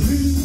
Green